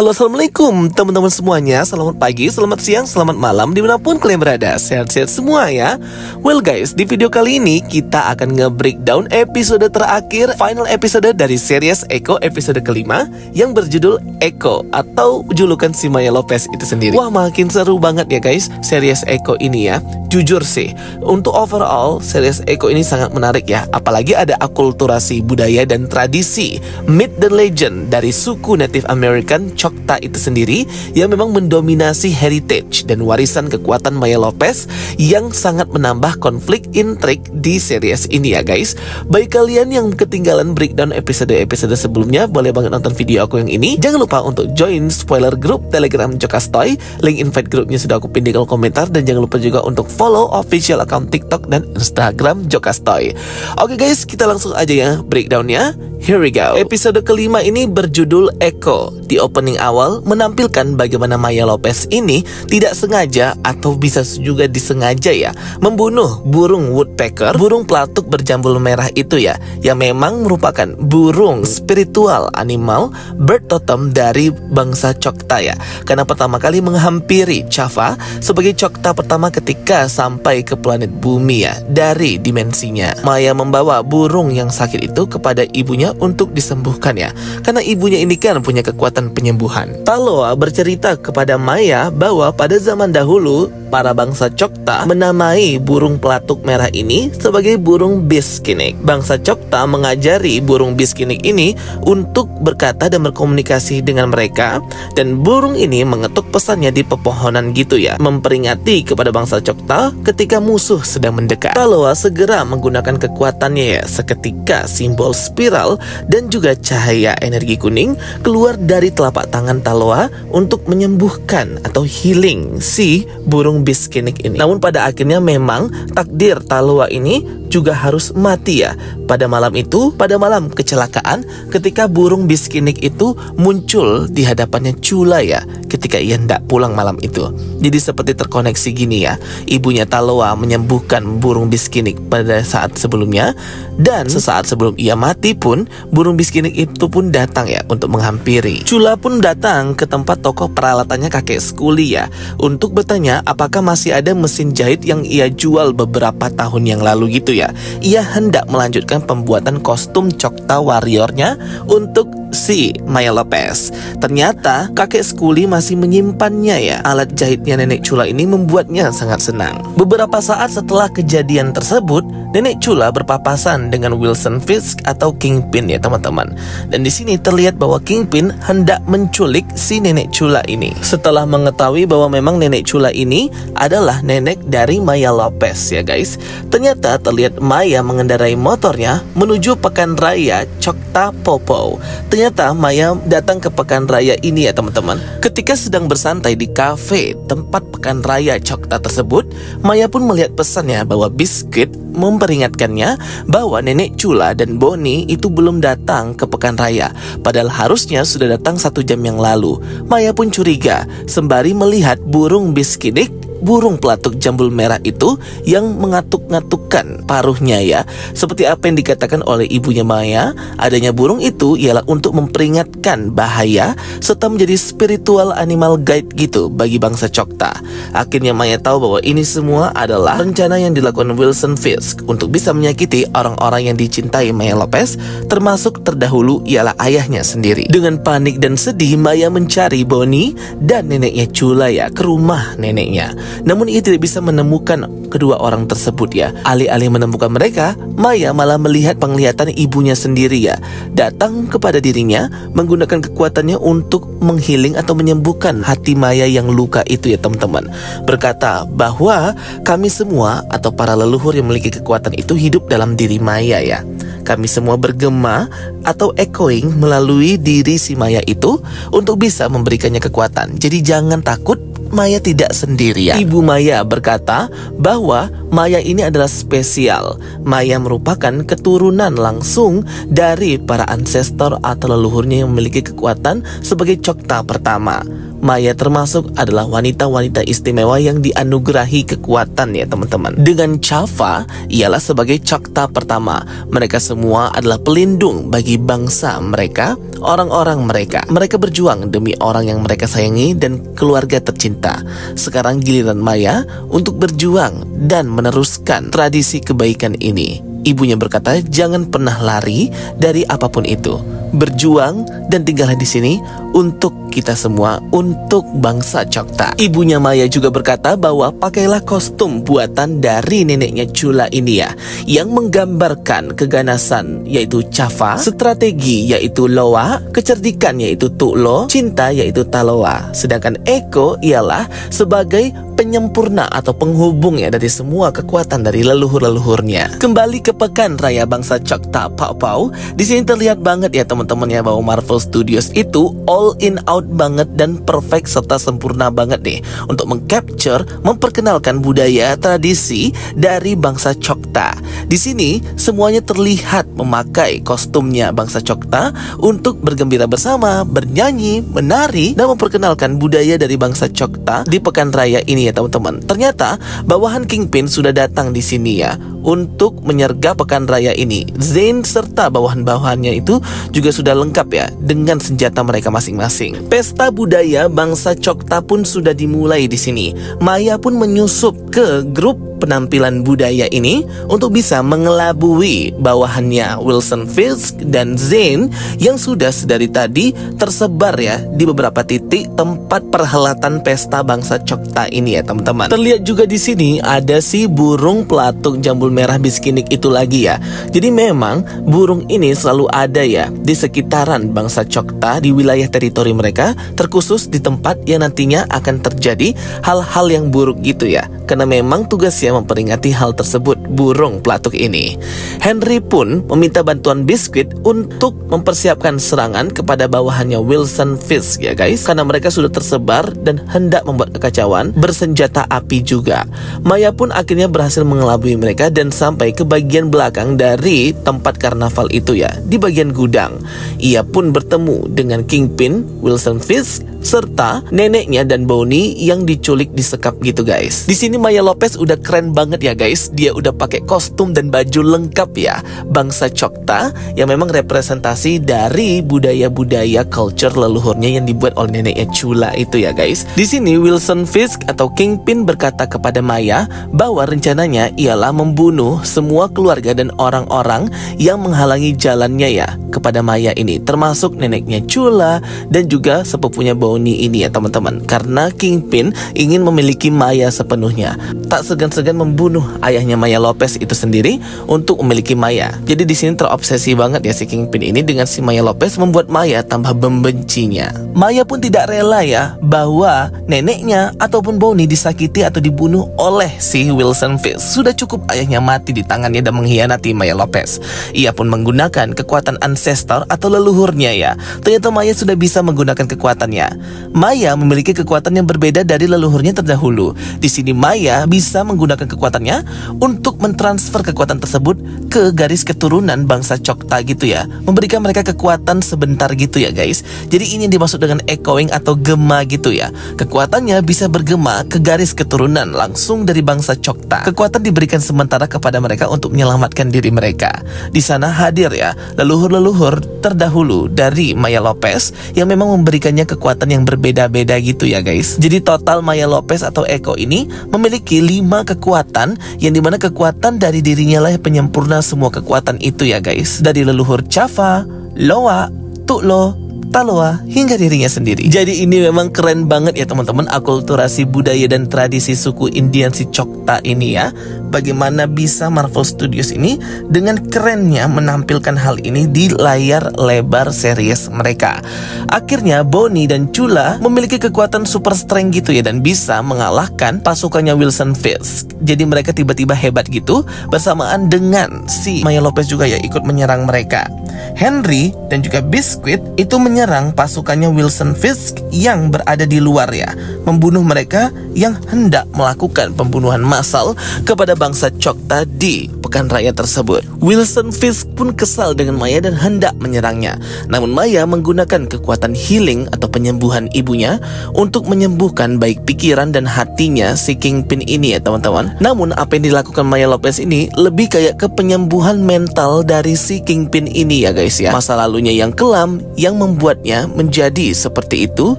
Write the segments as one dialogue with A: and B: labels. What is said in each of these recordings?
A: Halo assalamualaikum teman-teman semuanya. Selamat pagi, selamat siang, selamat malam Di mana pun kalian berada. Sehat-sehat semua ya. Well guys, di video kali ini Kita akan nge-breakdown episode terakhir Final episode dari series Eko episode kelima Yang berjudul Eko Atau julukan si Maya Lopez itu sendiri. Wah makin seru banget ya guys Series Eko ini ya. Jujur sih Untuk overall Series Eko ini sangat menarik ya. Apalagi ada akulturasi budaya dan tradisi Myth dan legend Dari suku Native American Choctaw itu sendiri yang memang mendominasi heritage dan warisan kekuatan Maya Lopez yang sangat menambah konflik intrik di series ini ya guys. Bagi kalian yang ketinggalan breakdown episode-episode sebelumnya, boleh banget nonton video aku yang ini. Jangan lupa untuk join spoiler group Telegram Jokastoy. Link invite grupnya sudah aku pin di kolom komentar dan jangan lupa juga untuk follow official account TikTok dan Instagram Jokastoy. Oke guys, kita langsung aja ya breakdownnya. Here we go. Episode kelima ini berjudul Echo. Di opening awal menampilkan bagaimana Maya Lopez ini tidak sengaja atau bisa juga disengaja ya membunuh burung woodpecker, burung pelatuk berjambul merah itu ya, yang memang merupakan burung spiritual animal bird totem dari bangsa Choctaw ya. Karena pertama kali menghampiri Java sebagai Choctaw pertama ketika sampai ke planet bumi ya dari dimensinya. Maya membawa burung yang sakit itu kepada ibunya untuk disembuhkan ya. Karena ibunya ini kan punya kekuatan penyembuhan. Taloa bercerita kepada Maya bahwa pada zaman dahulu para bangsa Choctaw menamai burung pelatuk merah ini sebagai burung biskinik. Bangsa Choctaw mengajari burung biskinik ini untuk berkata dan berkomunikasi dengan mereka dan burung ini mengetuk pesannya di pepohonan gitu ya, memperingati kepada bangsa Choctaw ketika musuh sedang mendekat. Taloa segera menggunakan kekuatannya ya, seketika simbol spiral dan juga cahaya energi kuning keluar dari telapak tangan Taloa untuk menyembuhkan atau healing si burung biskinik ini. Namun pada akhirnya memang takdir Taloa ini juga harus mati ya. Pada malam itu, pada malam kecelakaan ketika burung biskinik itu muncul di hadapannya Cula ya ketika ia hendak pulang malam itu. Jadi seperti terkoneksi gini ya. Ibunya Taloa menyembuhkan burung biskinik pada saat sebelumnya dan sesaat sebelum ia mati pun burung biskinik itu pun datang ya untuk menghampiri. Cula pun datang ke tempat toko peralatannya kakek Skuli ya untuk bertanya apakah masih ada mesin jahit yang ia jual beberapa tahun yang lalu gitu ya. Ia hendak melanjutkan pembuatan kostum Choctaw Warriornya untuk si Maya Lopez. Ternyata kakek Skuli masih menyimpannya ya. Alat jahitnya nenek Cula ini membuatnya sangat senang. Beberapa saat setelah kejadian tersebut, nenek Cula berpapasan dengan Wilson Fisk atau Kingpin ya teman-teman. Dan di sini terlihat bahwa Kingpin hendak menculik si nenek Cula ini. Setelah mengetahui bahwa memang nenek Cula ini adalah nenek dari Maya Lopez ya guys. Ternyata terlihat Maya mengendarai motornya menuju pekan raya Choctaw Popo. Ternyata Maya datang ke pekan raya ini ya teman-teman. Ketika sedang bersantai di kafe tempat pekan raya Choctaw tersebut, Maya pun melihat pesannya bahwa Biscuit memperingatkannya bahwa nenek Cula dan Bonnie itu belum datang ke pekan raya. Padahal harusnya sudah datang satu jam yang lalu. Maya pun curiga sembari melihat burung Biskinik burung pelatuk jambul merah itu yang mengatuk-ngatukkan paruhnya ya. Seperti apa yang dikatakan oleh ibunya Maya, adanya burung itu ialah untuk memperingatkan bahaya serta menjadi spiritual animal guide gitu bagi bangsa Choctaw. Akhirnya Maya tahu bahwa ini semua adalah rencana yang dilakukan Wilson Fisk untuk bisa menyakiti orang-orang yang dicintai Maya Lopez, termasuk terdahulu ialah ayahnya sendiri. Dengan panik dan sedih, Maya mencari Bonnie dan neneknya Chula ya ke rumah neneknya. Namun ia tidak bisa menemukan kedua orang tersebut ya. Alih-alih menemukan mereka, Maya malah melihat penglihatan ibunya sendiri ya. Datang kepada dirinya menggunakan kekuatannya untuk menghiling atau menyembuhkan hati Maya yang luka itu ya teman-teman. Berkata bahwa kami semua atau para leluhur yang memiliki kekuatan itu hidup dalam diri Maya ya. Kami semua bergema atau echoing melalui diri si Maya itu untuk bisa memberikannya kekuatan. Jadi jangan takut Maya tidak sendirian. Ibu Maya berkata bahwa Maya ini adalah spesial. Maya merupakan keturunan langsung dari para ancestor atau leluhurnya yang memiliki kekuatan sebagai Choctaw pertama. Maya termasuk adalah wanita-wanita istimewa yang dianugerahi kekuatan ya teman-teman. Dengan Chava, ialah sebagai cakta pertama. Mereka semua adalah pelindung bagi bangsa mereka, orang-orang mereka. Mereka berjuang demi orang yang mereka sayangi dan keluarga tercinta. Sekarang giliran Maya untuk berjuang dan meneruskan tradisi kebaikan ini. Ibunya berkata, "Jangan pernah lari dari apa pun itu. Berjuang dan tinggallah di sini untuk kita semua, untuk bangsa Chokta." Ibunya Maya juga berkata bahwa pakailah kostum buatan dari neneknya Chula ini ya, yang menggambarkan keganasan yaitu Chava, strategi yaitu Loa, kecerdikan yaitu Tuklo, cinta yaitu Taloa. Sedangkan Eko ialah sebagai penyempurna atau penghubung ya dari semua kekuatan dari leluhur-leluhurnya. Kembali ke pekan raya bangsa Choctaw Pau Pau, di sini terlihat banget ya teman-teman ya bahwa Marvel Studios itu all in out banget dan perfect serta sempurna banget nih untuk mengcapture, memperkenalkan budaya tradisi dari bangsa Choctaw. Di sini semuanya terlihat memakai kostumnya bangsa Choctaw untuk bergembira bersama, bernyanyi, menari dan memperkenalkan budaya dari bangsa Choctaw di pekan raya ini ya teman-teman. Ternyata bawahan Kingpin sudah datang di sini ya untuk menyergap pekan raya ini. Zain serta bawahan-bawahannya itu juga sudah lengkap ya dengan senjata mereka masing-masing. Pesta budaya bangsa Chokta pun sudah dimulai di sini. Maya pun menyusup ke grup penampilan budaya ini untuk bisa mengelabui bawahannya Wilson Fisk dan Zain yang sudah sedari tadi tersebar ya di beberapa titik tempat perhelatan pesta bangsa Chokta ini ya teman-teman. Terlihat juga di sini ada si burung pelatuk jambul merah biskinik itu lagi ya. Jadi memang burung ini selalu ada ya di sekitaran bangsa Chokta di wilayah teritori mereka terkhusus di tempat yang nantinya akan terjadi hal-hal yang buruk gitu ya. Karena memang memperingati hal tersebut burung pelatuk ini. Henry pun meminta bantuan Biscuit untuk mempersiapkan serangan kepada bawahannya Wilson Fisk ya guys karena mereka sudah tersebar dan hendak membuat kekacauan bersenjata api juga. Maya pun akhirnya berhasil mengelabui mereka dan sampai ke bagian belakang dari tempat karnaval itu ya di bagian gudang. Ia pun bertemu dengan Kingpin, Wilson Fisk serta neneknya dan Bonnie yang diculik di sekap gitu guys. Di sini Maya Lopez udah keren banget ya guys. Dia udah pakai kostum dan baju lengkap ya. Bangsa Choctaw yang memang representasi dari budaya-budaya culture leluhurnya yang dibuat oleh neneknya Chula itu ya guys. Di sini Wilson Fisk atau Kingpin berkata kepada Maya bahwa rencananya ialah membunuh semua keluarga dan orang-orang yang menghalangi jalannya ya kepada Maya ini termasuk neneknya Chula dan juga sepupunya Bonnie Tony ini ya teman-teman. Karena Kingpin ingin memiliki Maya sepenuhnya. Tak segan-segan membunuh ayahnya Maya Lopez itu sendiri Untuk memiliki Maya. Jadi di sini terobsesi banget ya si Kingpin ini Dengan si Maya Lopez membuat Maya tambah membencinya. Maya pun tidak rela ya Bahwa neneknya ataupun Bonnie disakiti atau dibunuh oleh si Wilson Fisk. Sudah cukup ayahnya mati di tangannya dan mengkhianati Maya Lopez. Ia pun menggunakan kekuatan ancestor atau leluhurnya ya. Ternyata Maya sudah bisa menggunakan kekuatannya Maya memiliki kekuatan yang berbeda dari leluhurnya terdahulu. Di sini Maya bisa menggunakan kekuatannya untuk mentransfer kekuatan tersebut ke garis keturunan bangsa Chokta gitu ya. Memberikan mereka kekuatan sebentar gitu ya guys. Jadi ini yang dimaksud dengan echoing atau gema gitu ya. Kekuatannya bisa bergema ke garis keturunan langsung dari bangsa Chokta. Kekuatan diberikan sementara kepada mereka untuk menyelamatkan diri mereka. Di sana hadir ya leluhur-leluhur terdahulu dari Maya Lopez yang memang memberikannya kekuatan yang berbeda-beda gitu ya guys Jadi total Maya Lopez atau Eko ini memiliki 5 kekuatan Yang di mana kekuatan dari dirinya lah penyempurna semua kekuatan itu ya guys Dari leluhur Chava, Loa, Tuklo, Taloa hingga dirinya sendiri. Jadi ini memang keren banget ya teman-teman akulturasi budaya dan tradisi suku Indian si Chokta ini ya. Bagaimana bisa Marvel Studios ini dengan kerennya menampilkan hal ini di layar lebar series mereka. Akhirnya Bonnie dan Chula memiliki kekuatan super strength gitu ya dan bisa mengalahkan pasukannya Wilson Fisk. Jadi mereka tiba-tiba hebat gitu bersamaan dengan si Maya Lopez juga ya ikut menyerang mereka. Henry dan juga Biscuit itu menyerang pasukannya Wilson Fisk yang berada di luar ya, membunuh mereka yang hendak melakukan pembunuhan massal kepada bangsa Choctaw di pekan raya tersebut. Wilson Fisk pun kesal dengan Maya dan hendak menyerangnya. Namun Maya menggunakan kekuatan healing atau penyembuhan ibunya untuk menyembuhkan baik pikiran dan hatinya si Kingpin ini ya teman-teman. Namun apa yang dilakukan Maya Lopez ini lebih kayak ke penyembuhan mental dari si Kingpin ini ya guys ya. Masa lalunya yang kelam yang membuatnya menjadi seperti itu,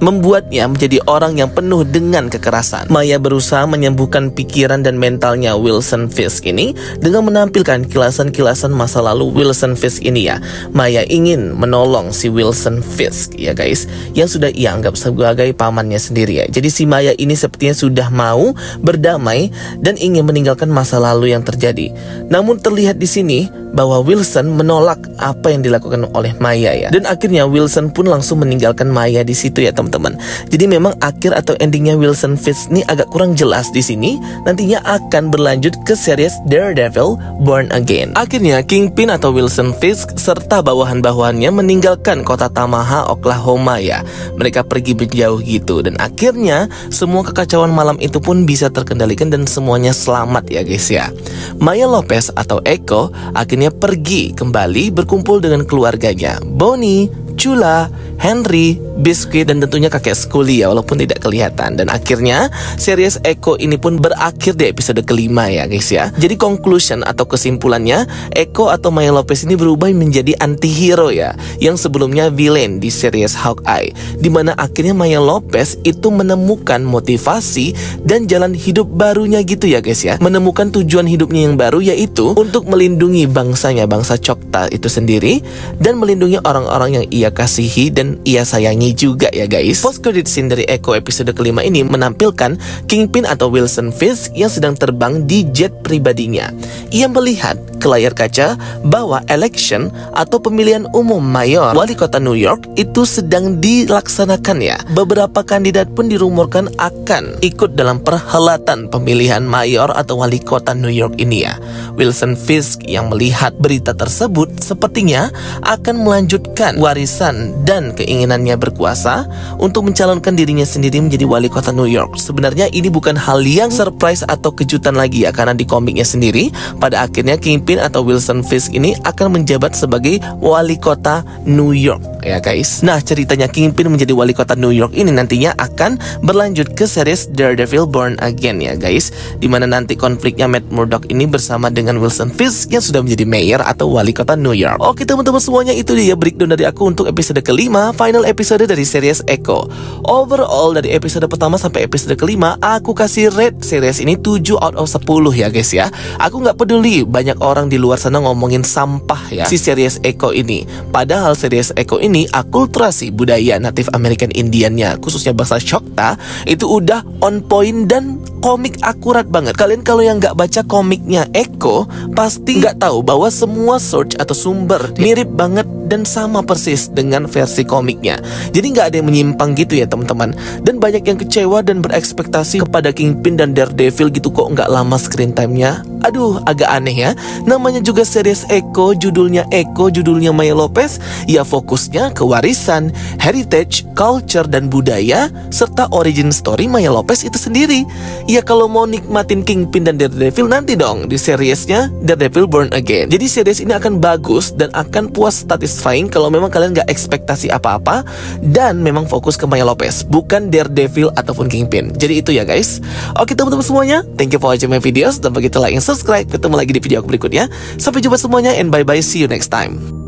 A: membuatnya menjadi orang yang penuh dengan kekerasan. Maya berusaha menyembuhkan pikiran dan mentalnya Wilson Fisk ini dengan menampilkan kilasan-kilasan masa lalu Wilson Fisk ini ya. Maya ingin menolong si Wilson Fisk ya guys, yang sudah ia anggap sebagai pamannya sendiri ya. Jadi si Maya ini sepertinya sudah mau berdamai dan ingin meninggalkan masa lalu yang terjadi. Namun terlihat di sini bahwa Wilson menolak apa yang dilakukan oleh Maya ya. Dan akhirnya Wilson pun langsung meninggalkan Maya di situ ya teman-teman. Jadi memang akhir atau endingnya Wilson Fisk ini agak kurang jelas di sini. Nantinya akan berlanjut ke series Daredevil Born Again. Akhirnya Kingpin atau Wilson Fisk serta bawahan-bawahannya meninggalkan kota Tamaha, Oklahoma ya. Mereka pergi menjauh gitu dan akhirnya semua kekacauan malam itu pun bisa terkendalikan dan semuanya selamat ya guys ya. Maya Lopez atau Echo akhirnya pergi kembali berkumpul dengan keluarganya. Bonnie, Chula, Henry, Biscuit, dan tentunya kakek Scully ya walaupun tidak kelihatan. Dan akhirnya series Echo ini pun berakhir di episode kelima ya guys ya. Jadi conclusion atau kesimpulannya Echo atau Maya Lopez ini berubah menjadi anti-hero ya. Yang sebelumnya villain di series Hawkeye. Di mana akhirnya Maya Lopez itu menemukan motivasi dan jalan hidup barunya gitu ya guys ya. Menemukan tujuan hidupnya yang baru yaitu untuk melindungi bangsanya, bangsa Choctaw itu sendiri. Dan melindungi orang-orang yang ia kasihi dan ia sayangi juga ya guys. Post credit scene dari Echo episode kelima ini menampilkan Kingpin atau Wilson Fisk yang sedang terbang di jet pribadinya. Ia melihat ke layar kaca bahwa election atau pemilihan umum mayor wali kota New York itu sedang dilaksanakan ya. Beberapa kandidat pun dirumorkan akan ikut dalam perhelatan pemilihan mayor atau wali kota New York ini ya. Wilson Fisk yang melihat berita tersebut sepertinya akan melanjutkan warisan dan keinginannya berkuasa untuk mencalonkan dirinya sendiri menjadi wali kota New York. Sebenarnya ini bukan hal yang surprise atau kejutan lagi ya karena di komiknya sendiri pada akhirnya Kingpin atau Wilson Fisk ini akan menjabat sebagai wali kota New York ya guys. Nah ceritanya Kingpin menjadi wali kota New York ini nantinya akan berlanjut ke series Daredevil Born Again ya guys. Di mana nanti konfliknya Matt Murdock ini bersama dengan Wilson Fisk yang sudah menjadi mayor atau wali kota New York. Oke teman-teman semuanya itu dia breakdown dari aku untuk episode kelima, final episode dari series Echo. Overall dari episode pertama sampai episode kelima, aku kasih rate series ini 7 out of 10 ya guys ya. Aku nggak peduli banyak orang di luar sana ngomongin sampah ya si series Echo ini. Padahal series Echo ini akulturasi budaya natif American Indiannya khususnya bahasa Choctaw itu udah on point dan komik akurat banget. Kalian kalau yang nggak baca komiknya Echo pasti nggak tahu bahwa semua source atau sumber mirip banget dan sama persis dengan versi komiknya. Jadi nggak ada yang menyimpang gitu ya teman-teman. Dan banyak yang kecewa dan berekspektasi kepada Kingpin dan Daredevil gitu kok nggak lama screen time-nya. Aduh, agak aneh ya. Namanya juga series Echo, judulnya Echo, judulnya Maya Lopez. Ya fokusnya ke warisan, heritage, culture, dan budaya, serta origin story Maya Lopez itu sendiri. Ya kalau mau nikmatin Kingpin dan Daredevil nanti dong di seriesnya Daredevil Born Again. Jadi series ini akan bagus dan akan puas satisfying kalau memang kalian gak ekspektasi apa-apa dan memang fokus ke Maya Lopez, bukan Daredevil ataupun Kingpin. Jadi itu ya guys. Oke teman-teman semuanya, thank you for watching my videos dan begitu like and subscribe. Ketemu lagi di video aku berikutnya. Sampai jumpa semuanya and bye bye, see you next time.